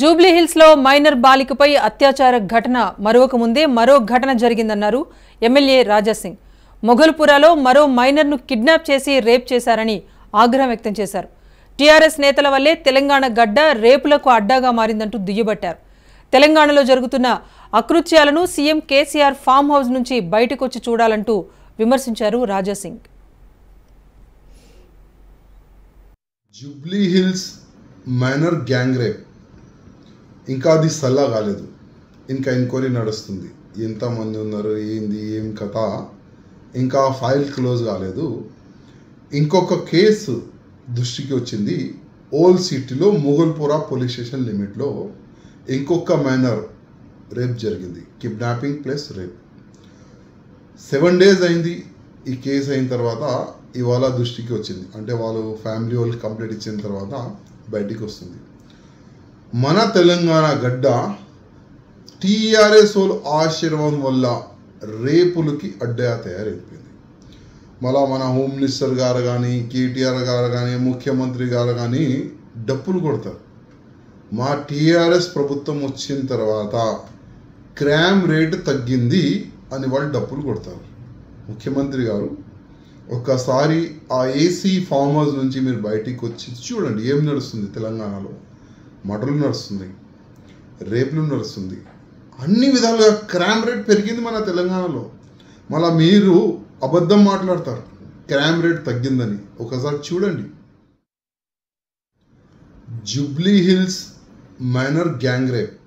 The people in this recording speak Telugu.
జూబ్లీహిల్స్లో మైనర్ బాలికపై అత్యాచార ఘటన. మరొక ముందే మరో ఘటన జరిగిందన్నారు ఎమ్మెల్యే రాజాసింగ్ మొఘల్పురాలో మరో మైనర్ను కిడ్నాప్ చేసి రేప్ చేశారని ఆగ్రహం వ్యక్తం చేశారు. టీఆర్ఎస్ నేతల వల్లే తెలంగాణ గడ్డ రేపులకు అడ్డాగా మారిందంటూ దుయ్యబట్టారు. తెలంగాణలో జరుగుతున్న అకృత్యాలను సీఎం కేసీఆర్ ఫామ్ హౌస్ నుంచి బయటకొచ్చి చూడాలంటూ విమర్శించారు Raja Singh Jubilee Hills minor gang rape. ఇంకా అది సల్లా కాలేదు. ఇంకా ఎంక్వైరీ నడుస్తుంది. ఎంతమంది ఉన్నారు? ఏంది? ఏం కథ? ఇంకా ఫైల్ క్లోజ్ కాలేదు. ఇంకొక కేసు దృష్టికి వచ్చింది. ఓల్ సిటీలో మొగల్పురా పోలీస్ స్టేషన్ లిమిట్లో ఇంకొక మైనర్ రేప్ జరిగింది. Kidnapping plus rape. Seven days అయింది. ఈ కేసు అయిన తర్వాత ఇవాళ దృష్టికి వచ్చింది. అంటే వాళ్ళు ఫ్యామిలీ వాళ్ళు కంప్లీట్ ఇచ్చిన తర్వాత బయటికి వస్తుంది. మన తెలంగాణ గడ్డ టీఆర్ఎస్ వాళ్ళు ఆశీర్వాదం వల్ల రేపులకి అడ్డగా తయారైపోయింది. మళ్ళా మన హోమ్ మినిస్టర్ గారు కానీ కేటీఆర్ గారు కానీ ముఖ్యమంత్రి గారు కానీ డప్పులు కొడతారు. మా టీఆర్ఎస్ ప్రభుత్వం వచ్చిన తర్వాత క్రైమ్ రేట్ తగ్గింది అని వాళ్ళు డప్పులు కొడతారు. ముఖ్యమంత్రి గారు ఒక్కసారి ఆ ఏసీ ఫామ్ హౌస్ నుంచి మీరు బయటికి వచ్చి చూడండి ఏం నడుస్తుంది తెలంగాణలో? మటలు నడుస్తుంది రేపులు నడుస్తుంది. అన్ని విధాలుగా క్రైమ్ రేట్ పెరిగింది మన తెలంగాణలో. మళ్ళీ మీరు అబద్ధం మాట్లాడతారు క్రైమ్ రేట్ తగ్గిందని. ఒకసారి చూడండి. Jubilee Hills minor gang rape.